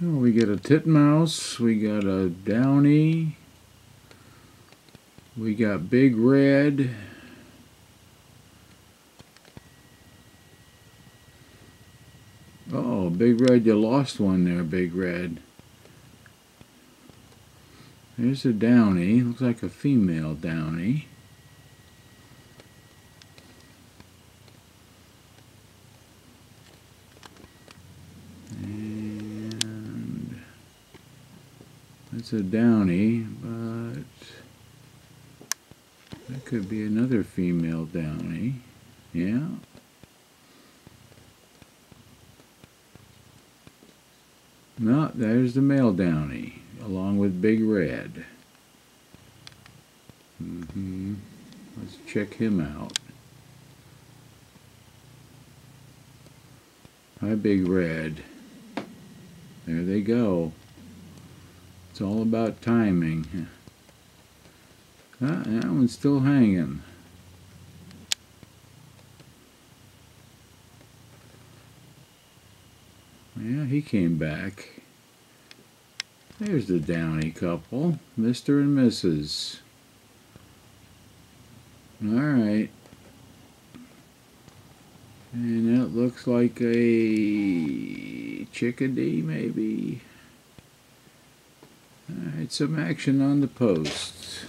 Oh, we get a titmouse, we got a downy, we got big red, oh, big red, you lost one there, big red. There's a downy, looks like a female downy. That's a downy, but that could be another female downy. Yeah. No, there's the male downy, along with Big Red. Mm -hmm. Let's check him out. Hi, Big Red. There they go. It's all about timing. That one's still hanging. Yeah, he came back. There's the Downy couple, Mr. and Mrs. Alright. And that looks like a chickadee, maybe. Alright, some action on the post.